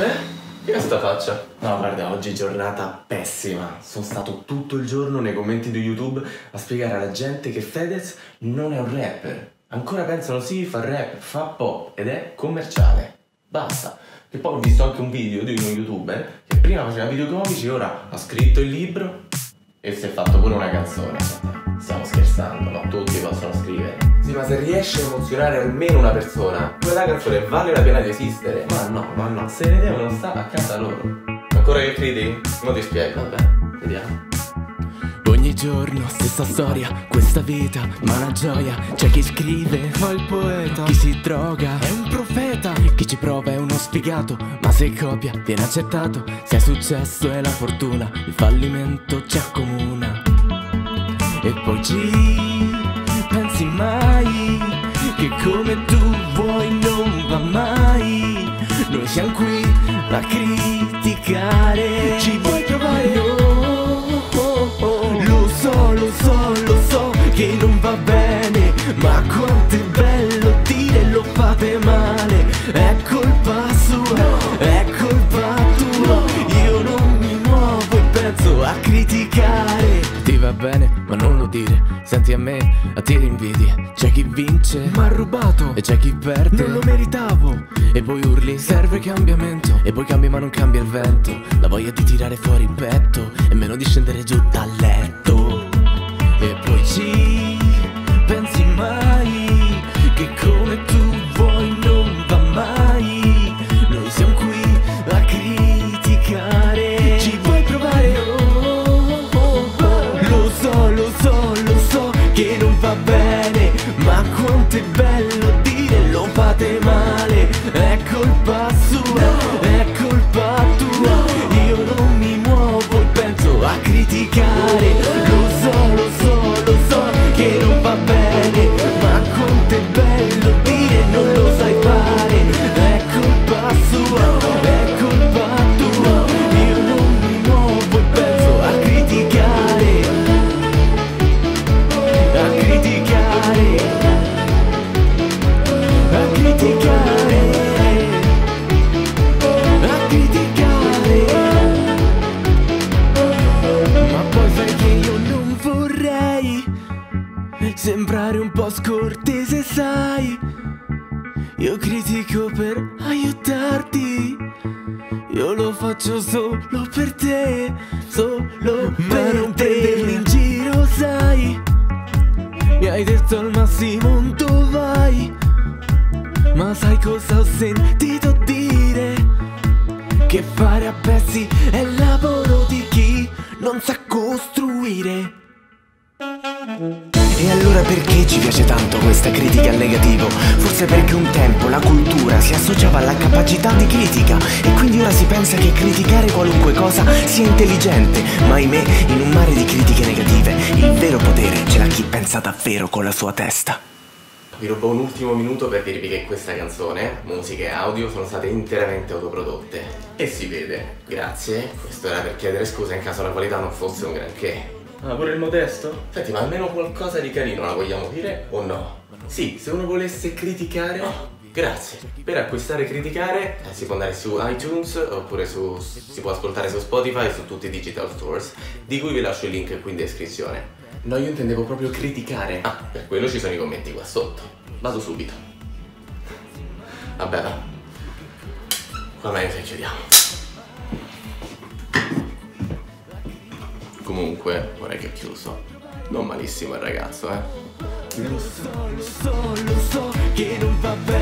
Beh, che è sta faccia? No, guarda, oggi giornata pessima. Sono stato tutto il giorno nei commenti di YouTube a spiegare alla gente che Fedez non è un rapper. Ancora pensano sì, fa rap, fa pop ed è commerciale. Basta. E poi ho visto anche un video di uno youtuber che prima faceva video comici, ora ha scritto il libro e si è fatto pure una canzone. Stiamo scherzando, no? Tutti ma se riesce a emozionare almeno una persona, quella canzone vale la pena di esistere. Ma no, ma no, se ne devono stare a casa loro. Ancora che credi? Non ti spiego. Vabbè, vediamo. Ogni giorno stessa storia, questa vita, ma una gioia C'è chi scrive, fa il poeta Chi si droga, è un profeta Chi ci prova è uno sfigato Ma se copia, viene accettato Se è successo è la fortuna Il fallimento ci accomuna E poi ci mai Che come tu vuoi non va mai. Noi siamo qui a criticare. Ci vuoi provare? No. Lo so, lo so, lo so che non va bene Ma quanto è bello dire lo fate male. È colpa sua, è colpa tua. Io non mi muovo e penso a criticare. Ti va bene, dire? Senti a me, a te invidie C'è chi vince, ma ha rubato. E c'è chi perde, non lo meritavo. E poi urli, serve cambiamento. E poi cambi ma non cambia il vento. La voglia di tirare fuori il petto E meno di scendere giù dal letto non va bene Ma quanto è bello scortese sai. Io critico per aiutarti. Io lo faccio solo per te Solo per non prendermi in giro sai Mi hai detto al massimo dove vai. Ma sai cosa ho sentito dire? Che fare a pezzi è il lavoro di chi non sa costruire E allora perché ci piace tanto questa critica al negativo? Forse perché un tempo la cultura si associava alla capacità di critica e quindi ora si pensa che criticare qualunque cosa sia intelligente, ma ahimè in un mare di critiche negative il vero potere ce l'ha chi pensa davvero con la sua testa. Vi rubo un ultimo minuto per dirvi che questa canzone, musica e audio, sono state interamente autoprodotte. E si vede. Grazie. Questo era per chiedere scusa in caso la qualità non fosse un granché. Ah, pure il modesto? Senti, ma almeno qualcosa di carino la vogliamo dire o no? Sì, se uno volesse criticare. Grazie. Per acquistare e criticare eh, si può andare su iTunes oppure su, si può ascoltare su Spotify e su tutti i digital stores, di cui vi lascio il link qui in descrizione. No, io intendevo proprio criticare. Ah, per quello ci sono i commenti qua sotto. Vado subito. Vabbè, va. Qua meglio se chiudiamo. Comunque, ora che ho chiuso. Non malissimo il ragazzo, eh. Lo so, lo so, lo so che non va bene